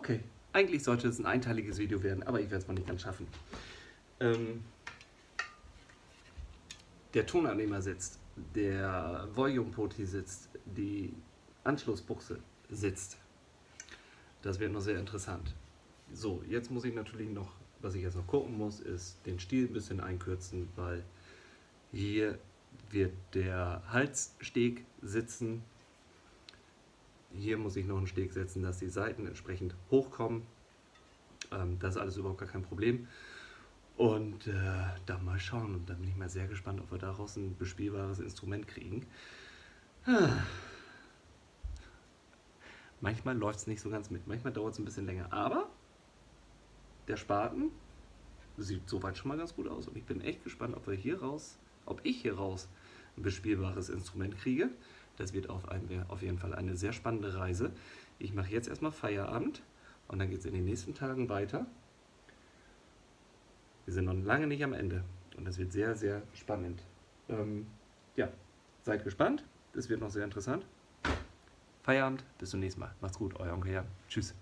Okay, eigentlich sollte es ein einteiliges Video werden, aber ich werde es mal nicht ganz schaffen. Ähm, der Tonabnehmer sitzt, der Volume-Poti sitzt, die Anschlussbuchse sitzt. Das wird noch sehr interessant. So, jetzt muss ich natürlich noch, was ich jetzt noch gucken muss, ist den Stiel ein bisschen einkürzen, weil hier wird der Halssteg sitzen. Hier muss ich noch einen Steg setzen, dass die Seiten entsprechend hochkommen. Ähm, das ist alles überhaupt gar kein Problem. Und äh, dann mal schauen. Und dann bin ich mal sehr gespannt, ob wir daraus ein bespielbares Instrument kriegen. Ah. Manchmal läuft es nicht so ganz mit, manchmal dauert es ein bisschen länger. Aber der Spaten sieht soweit schon mal ganz gut aus. Und ich bin echt gespannt, ob wir hier raus, ob ich hier raus ein bespielbares Instrument kriege. Das wird auf, ein, auf jeden Fall eine sehr spannende Reise. Ich mache jetzt erstmal Feierabend und dann geht es in den nächsten Tagen weiter. Wir sind noch lange nicht am Ende und das wird sehr, sehr spannend. Ähm, ja, seid gespannt. Es wird noch sehr interessant. Feierabend, bis zum nächsten Mal. Macht's gut, euer Onkel Jan. Tschüss.